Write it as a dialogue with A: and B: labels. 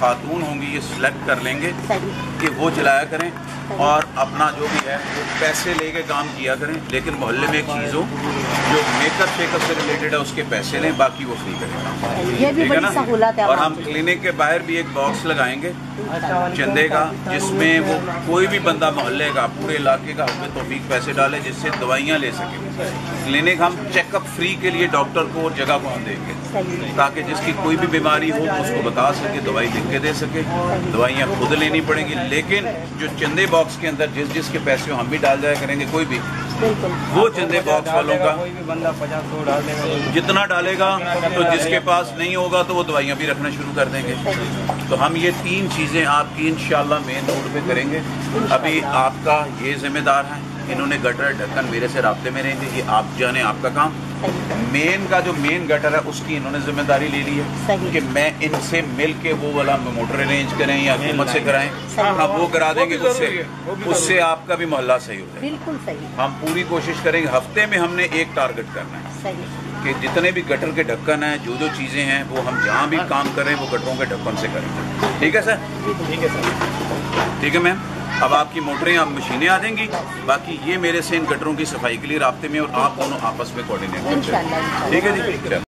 A: खातून होंगी ये सिलेक्ट कर लेंगे कि वो चलाया करें। और अपना जो भी है वो पैसे लेके काम किया करें लेकिन मोहल्ले में एक चीज़ हो जो मेकअप शेकअप से रिलेटेड है उसके पैसे लें बाकी वो फ्री करें।
B: ये भी बड़ी सहूलत है
A: और हम क्लिनिक के बाहर भी एक बॉक्स लगाएँगे चंदे का जिसमें वो कोई भी बंदा मोहल्ले का पूरे इलाके का हमें तो तोफीक पैसे डाले जिससे दवाइयाँ ले सके। क्लिनिक हम चेकअप फ्री के लिए डॉक्टर को और जगह को हम देंगे ताकि जिसकी कोई भी बीमारी हो उसको बता सके दवाई लिख के दे सके। दवाइयाँ खुद लेनी पड़ेंगी लेकिन जो चंदे बॉक्स के अंदर जिस जिसके पैसे हम भी डाल जाया करेंगे कोई भी। वो चंदे बॉक्स वालों का।
C: कोई भी बंदा पचास सौ डाल देगा
A: जितना डालेगा तो जिसके पास नहीं होगा तो वो दवाइयाँ भी रखना शुरू कर देंगे। तो हम ये तीन चीज़ें आपकी इंशाल्लाह मेन रोड पे करेंगे। अभी आपका ये जिम्मेदार है इन्होंने गटर ढक्कन मेरे से रबते में रहेंगे ये आप जाने आपका काम। मेन का जो मेन गटर है उसकी इन्होंने ज़िम्मेदारी ले ली है कि मैं इनसे मिल के वो वाला मोटर अरेंज करें या हुकूमत से कराएँ। अब वो करा देंगे उससे। उससे आपका भी मोहल्ला सही हो जाएगा।
B: बिल्कुल सही।
A: हम पूरी कोशिश करेंगे हफ़्ते में हमने एक टारगेट करना है कि जितने भी गटर के ढक्कन हैं जो जो चीज़ें हैं वो हम जहाँ भी काम करें वो गटरों के ढक्कन से करेंगे ठीक है सर?
C: ठीक है सर।
A: ठीक है मैम अब आपकी मोटरें आप मशीनें आ देंगी बाकी ये मेरे से इन गटरों की सफ़ाई के लिए रबते में और आप दोनों आपस में कोऑर्डिनेट करते
B: इंशाल्लाह
A: ठीक है जी?